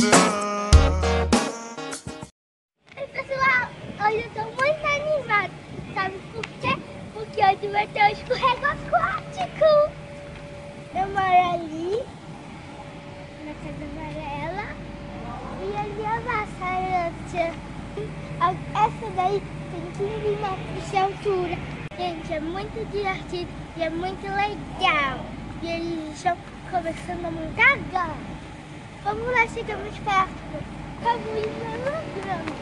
Oi, pessoal, hoje eu tô muito animada. Sabe por quê? Porque hoje vai ter um escorrego aquático. Eu moro ali, na casa amarela. E ali é a sarante. Essa daí tem 15 metros de altura. Gente, é muito divertido e é muito legal. E eles estão começando a mudar agora. Vamos lá, chegamos perto. Vamos ir na grama.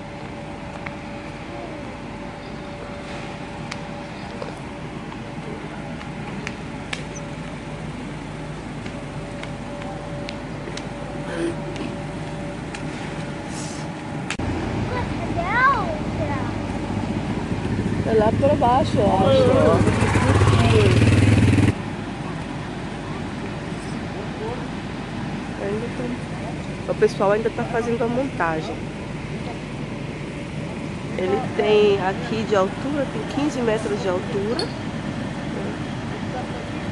Cadê a outra? É lá pra baixo, eu acho. Ainda tá- O pessoal ainda está fazendo a montagem. Ele tem aqui de altura, tem 15 metros de altura.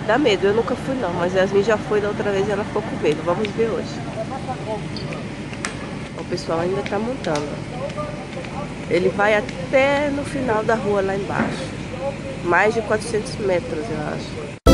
Dá medo, eu nunca fui não, mas Yasmin já foi da outra vez e ela ficou com medo. Vamos ver hoje. O pessoal ainda está montando. Ele vai até no final da rua lá embaixo. Mais de 400 metros, eu acho.